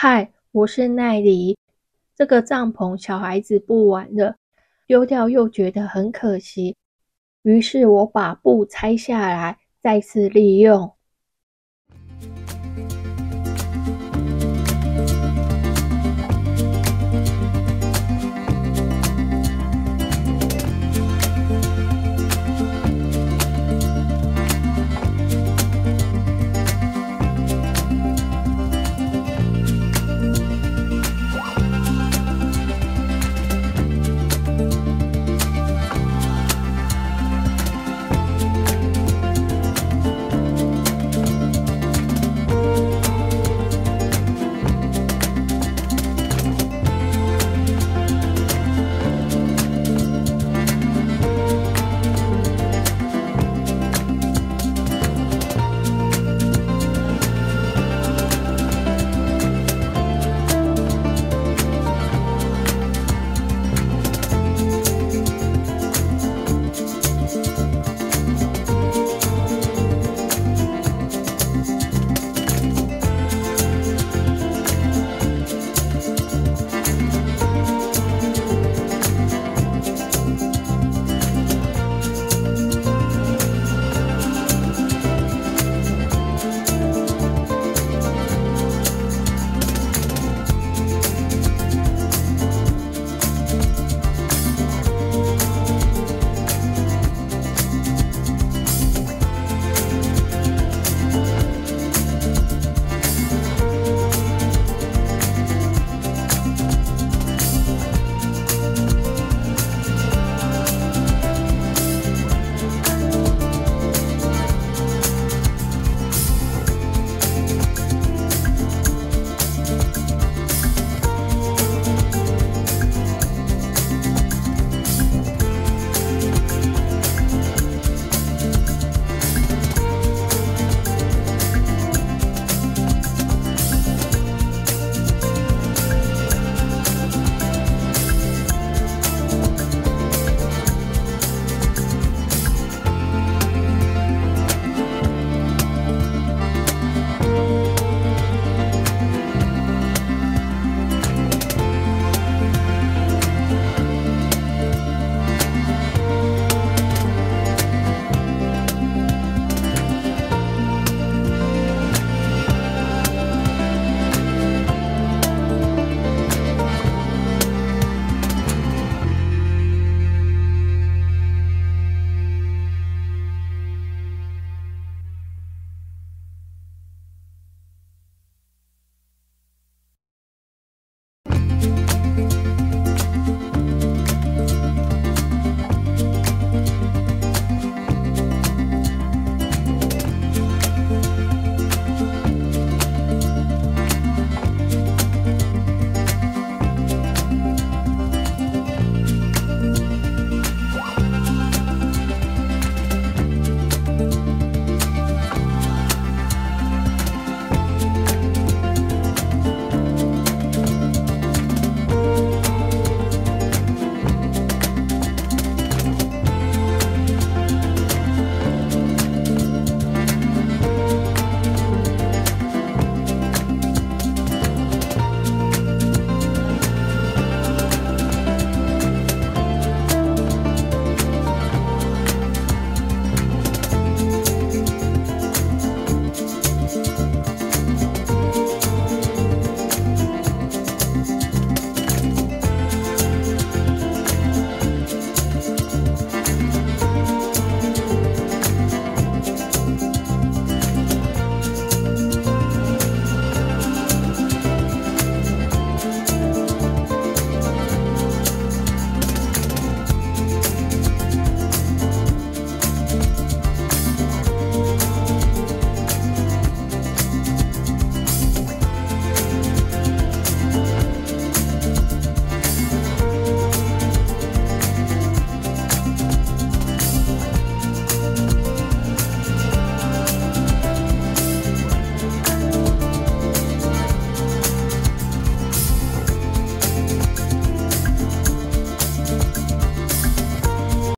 嗨我是奈里。这个帐篷小孩子不玩了丢掉又觉得很可惜。于是我把布拆下来再次利用。